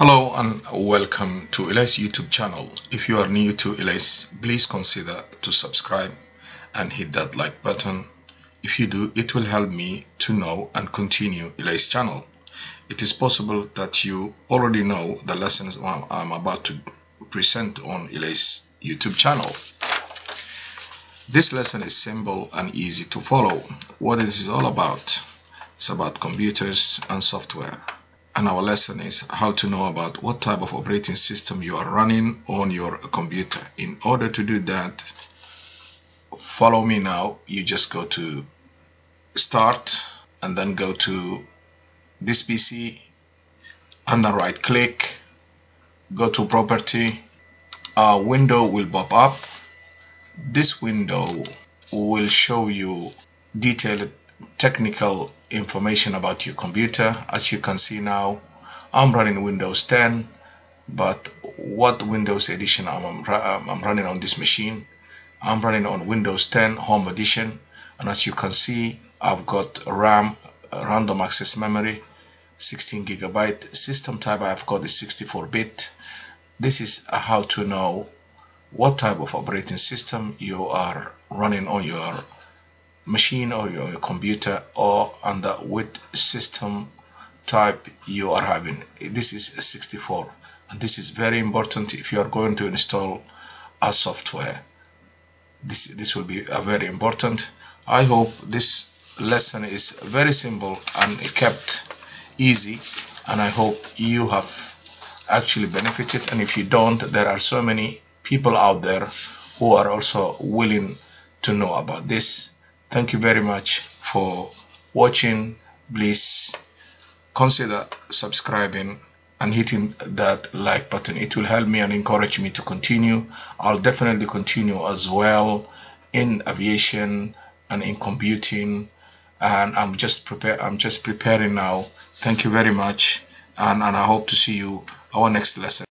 Hello and welcome to Illeys YouTube channel. If you are new to Illeys, please consider to subscribe and hit that like button. If you do, it will help me to know and continue Illeys channel. It is possible that you already know the lessons I'm about to present on Illeys YouTube channel. This lesson is simple and easy to follow. What it is all about? It's about computers and software and our lesson is how to know about what type of operating system you are running on your computer. In order to do that, follow me now. You just go to start and then go to this PC and then right click, go to property, a window will pop up. This window will show you detailed technical information about your computer. As you can see now I'm running Windows 10 but what Windows edition I'm, I'm um, running on this machine? I'm running on Windows 10 Home Edition and as you can see I've got RAM uh, random access memory 16 gigabyte system type. I've got is 64 bit. This is how to know what type of operating system you are running on your machine or your computer or under which system type you are having. This is 64 and this is very important if you are going to install a software. This this will be a very important. I hope this lesson is very simple and kept easy. And i hope you have actually benefited. And if you don't there are so many people out there who are also willing to know about this thank you very much for watching. Please consider subscribing and hitting that like button. It will help me and encourage me to continue. I'll definitely continue as well in aviation and in computing. And i'm just prepare i'm just preparing now. Thank you very much and, and i hope to see you our next lesson